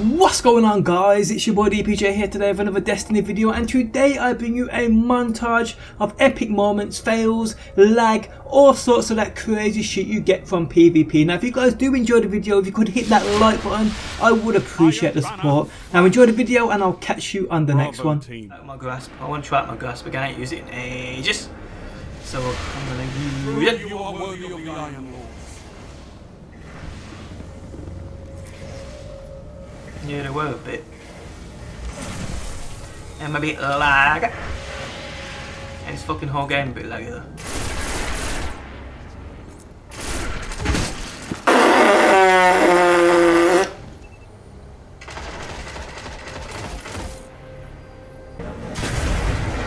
What's going on guys, it's your boy DPJ here today with another Destiny video and today I bring you a montage of epic moments, fails, lag, all sorts of that crazy shit you get from PvP. Now if you guys do enjoy the video, if you could hit that like button, I would appreciate the support. Now enjoy the video and I'll catch you on the next one. My grasp, I want to try out my grasp again, I ain't used it in ages. So I'm gonna use it. Yeah, they were a bit. And maybe lag. And this fucking whole game a bit laggy though.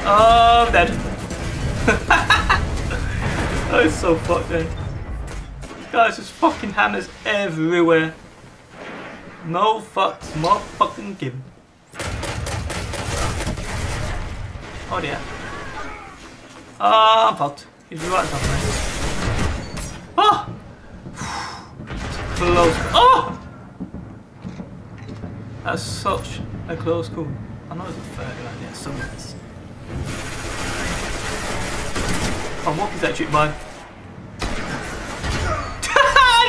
Oh, I'm that is so fucked. Guys, there's fucking hammers everywhere. No fucks, more fucking give. Oh dear. Ah, I'm fucked. He's right top of me. Oh! Close. Oh! That's such a close call. I know it's a idea somewhere. Oh, what is that trick, man?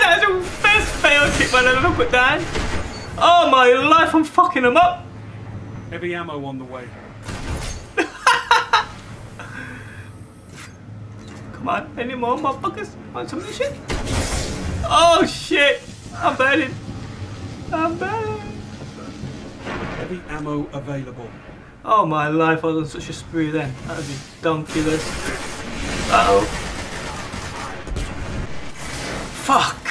That's the best fail man I've ever put down. Oh my life, I'm fucking them up. Heavy ammo on the way. Come on, any more motherfuckers? Want some of this shit? Oh shit! I'm burning. I'm burning. Heavy ammo available. Oh my life, I was on such a spree then. That would be donkeyless. Uh oh. Fuck!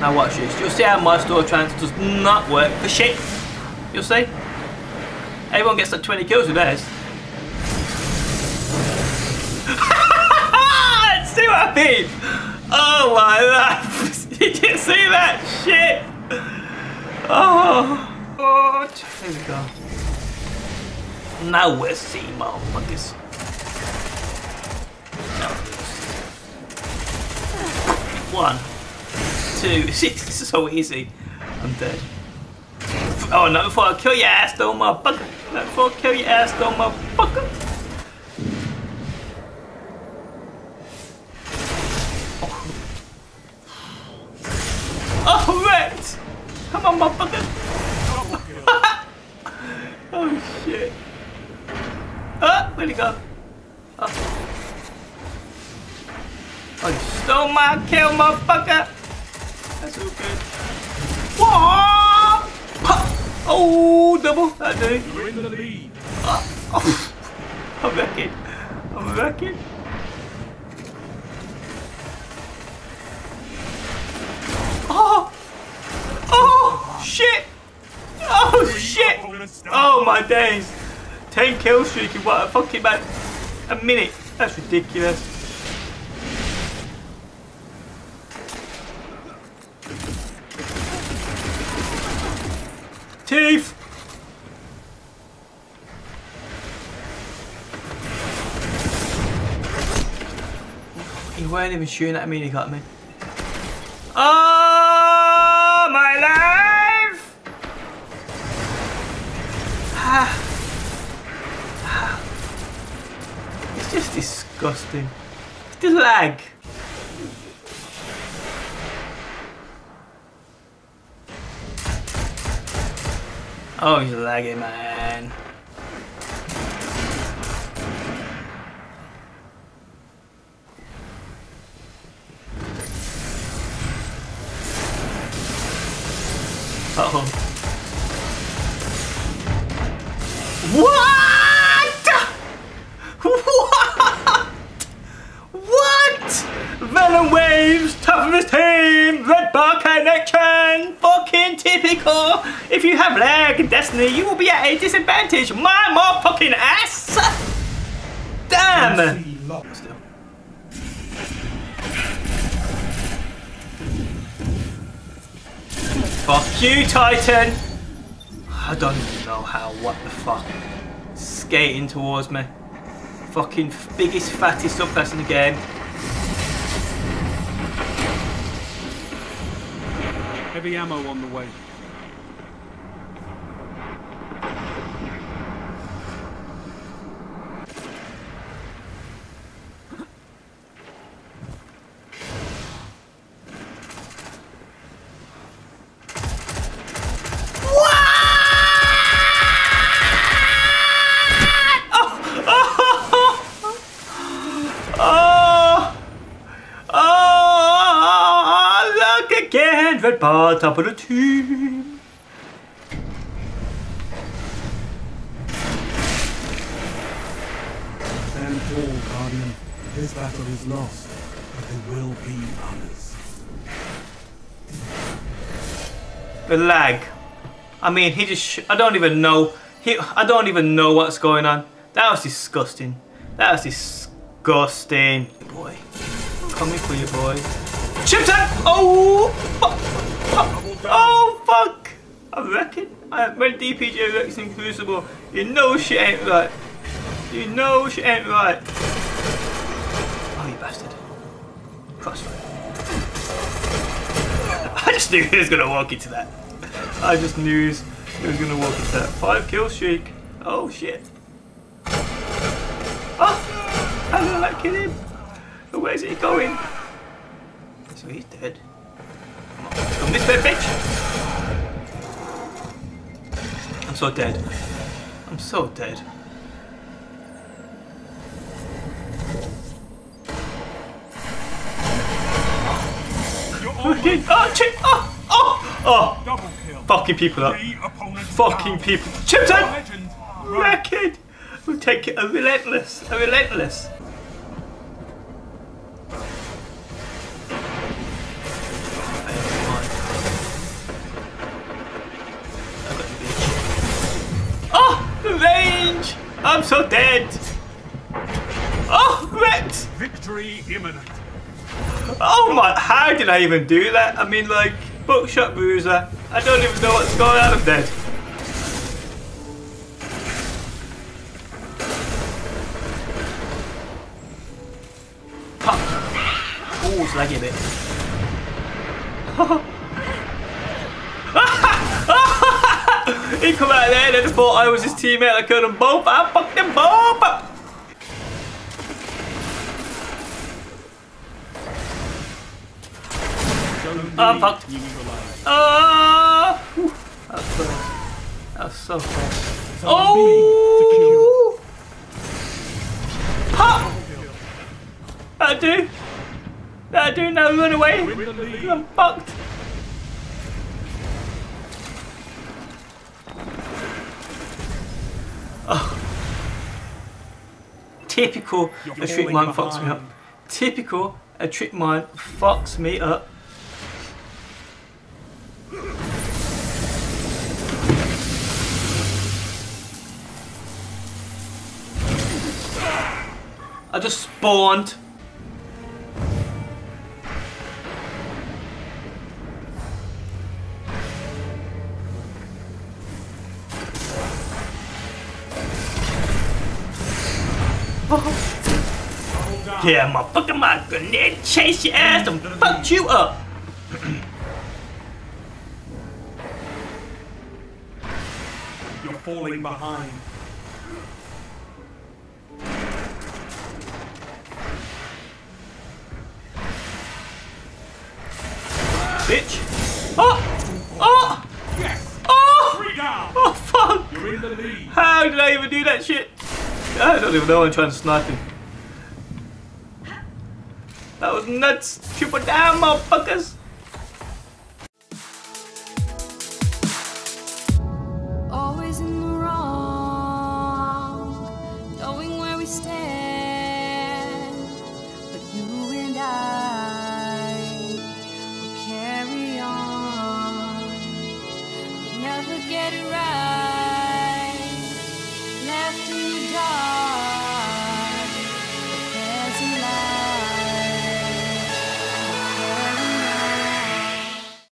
Now watch this. You'll see how my Stormtrance does not work for shit. You'll see. Everyone gets like 20 kills with theirs. see what I mean? Oh my life! Did you see that shit? Oh, oh here we go. Now we're seeing motherfuckers. One, two, it's so easy. I'm dead. Oh, not before I kill your ass though, motherfucker. Not before I kill your ass though, motherfucker. Oh, wrecked! Come on, motherfucker! oh, shit. Oh, where'd he go? Oh. oh, stole my kill, motherfucker! That's all good. Whoa! Oh, double! That dude. You're in the lead. Oh, oh. I'm wrecking. I'm wrecking. Oh! Oh! Shit! Oh shit! Oh my days! 10 kill streak in what a fucking about a minute. That's ridiculous. Teeth! He weren't even shooting at me he got me. Oh my life! It's just disgusting. It's the lag. Oh, he's lagging, man. Uh oh. What? What? What? Venom waves, toughest team, red bar typical. If you have lag in Destiny, you will be at a disadvantage. My motherfucking ass. Damn. See lock. Still. Fuck you, Titan! I don't even know how, what the fuck. Skating towards me. Fucking biggest, fattest subclass in the game. Heavy ammo on the way. Red bar, top of the team. Stand tall, Guardian. This battle is lost, but there will be others. The lag. I mean, he just. Sh- I don't even know. He. I don't even know what's going on. That was disgusting. That was disgusting. Boy. Coming for you, boy. Chip tap! Oh! Fuck! Oh, fuck! I reckon. I, when DPJ wrecks in Crucible, you know shit ain't right. You know shit ain't right. Oh, you bastard. Crossfire. I just knew he was gonna walk into that. I just knew he was, gonna walk into that. Five kill streak. Oh shit. Oh! Did that kill him? Where's he going? So he's dead. Come this way, bitch! I'm so dead. I'm so dead. Fucking, oh, ah, chip, oh, oh, oh, double kill. fucking people up. Fucking down. people. Chip time! Wicked! We'll take it a relentless, a relentless. So dead. Oh, wrecked! Victory imminent. Oh my, how did I even do that? I mean, like, buckshot bruiser. I don't even know what's going on. I'm dead. Oh, it's laggy a bit. he come out there and I thought I was his teammate. I killed them both. I fucked them both up. I'm B fucked. neutralized. Ah! Whew. That was close. That was so. Zone Oh! Ha! That do? That do now run away? B to secure. Win the lead. I'm fucked. Typical You're a tripmine fucks me up. Typical a tripmine fucks me up. I just spawned. Down. Yeah, motherfucker, my grenade chase your ass and fuck you up. You're falling behind. Bitch. Oh! Oh! Yes. Oh! Three down. Oh, fuck! You're in the lead. How did I even do that shit? I don't even know I'm trying to snipe him. That was nuts. Triple down, motherfuckers.